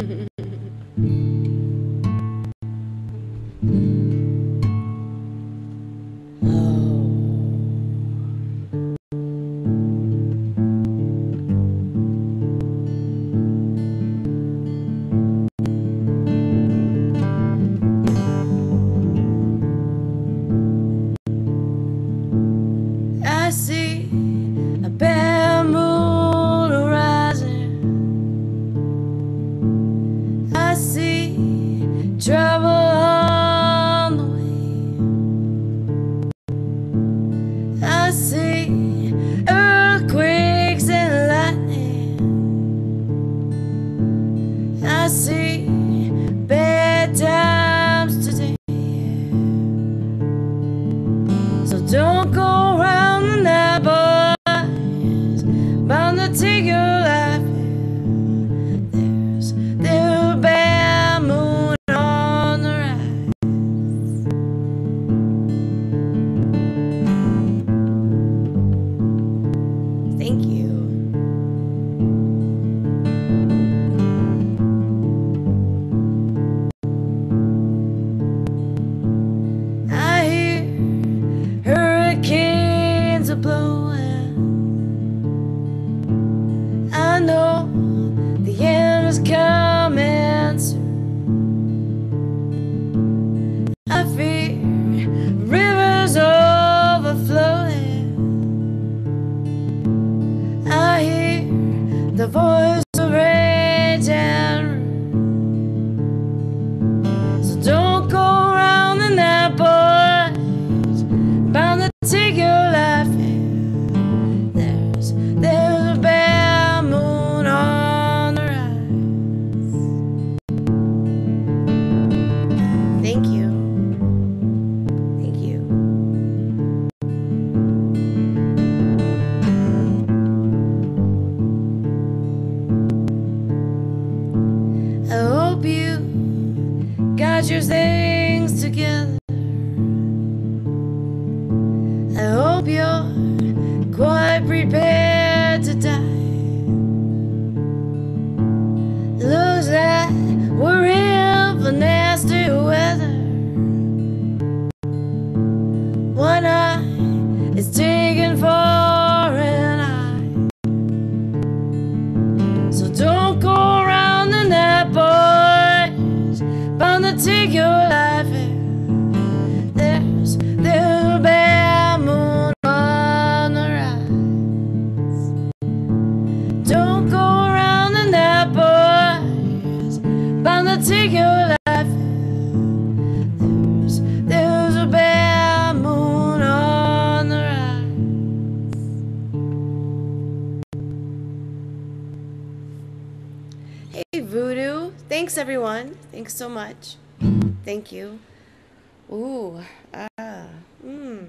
Oh. I see. see thanks everyone. Thanks so much. Thank you. Ooh, ah, mmm.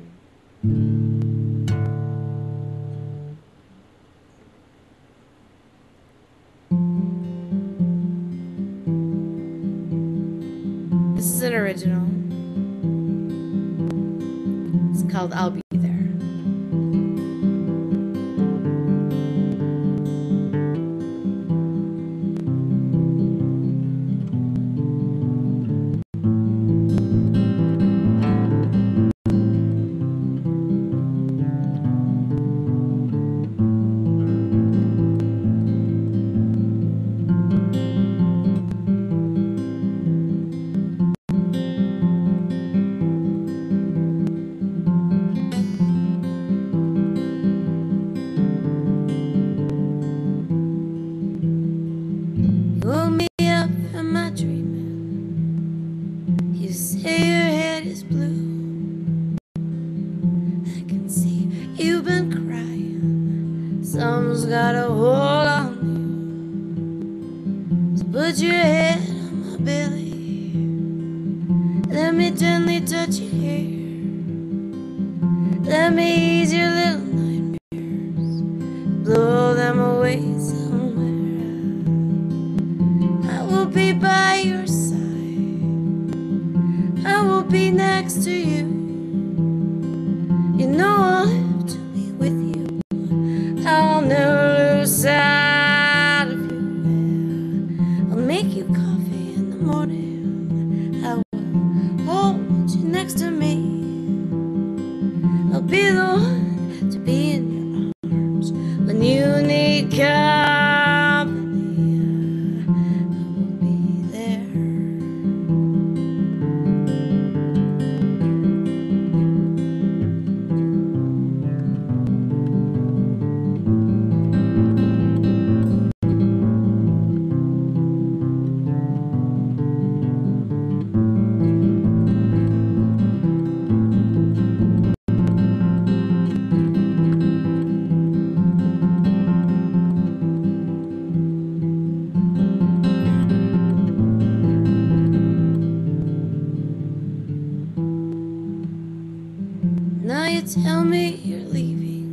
This is an original. It's called I'll Be There. your head is blue. I can see you've been crying. Someone's got a hold on you. So put your head on my belly. Let me gently touch your hair. Let me ease your little. be next to you. Tell me you're leaving.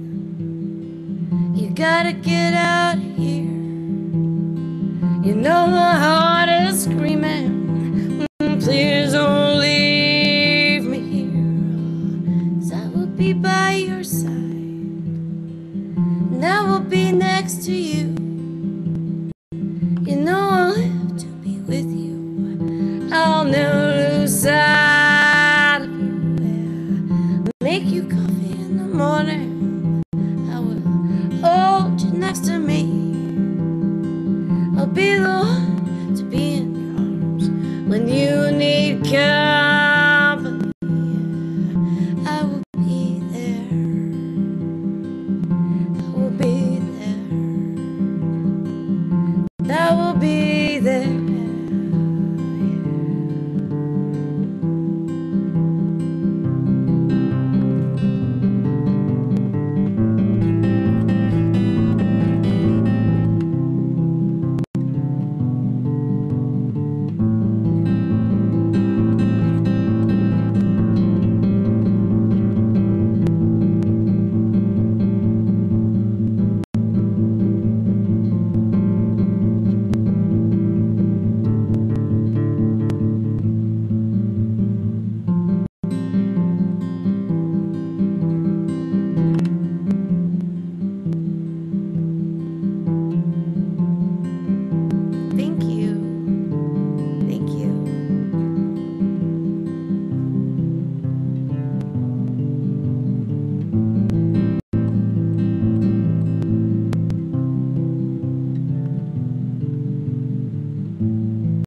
You gotta get out of here. You know my heart is screaming. "Mm, Please don't leave me here. 'Cause I will be by your side. And I will be next to you. You know I'll live to be with you. I'll never when you need care.